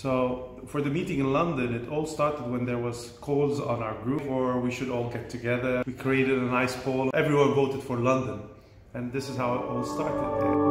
So for the meeting in London, it all started when there was calls on our group or we should all get together. We created a nice poll. Everyone voted for London. And this is how it all started.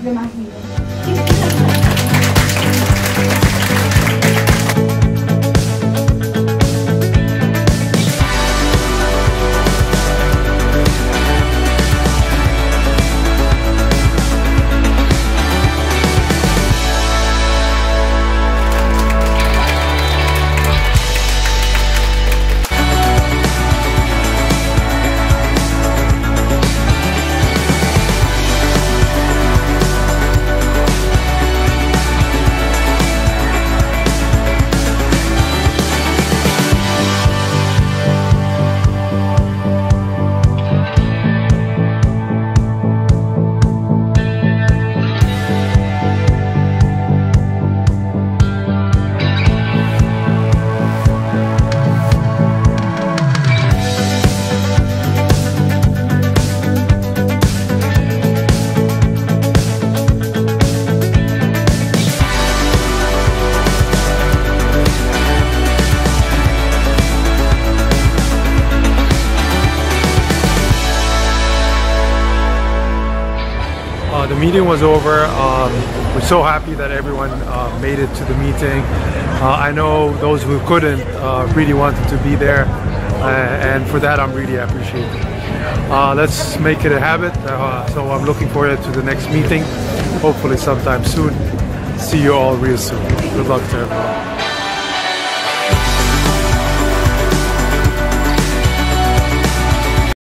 Terima. The meeting was over. Um, we're so happy that everyone uh, made it to the meeting. Uh, I know those who couldn't uh, really wanted to be there, uh, and for that I'm really appreciative. Uh, let's make it a habit. Uh, so I'm looking forward to the next meeting, hopefully sometime soon. See you all real soon. Good luck to everyone.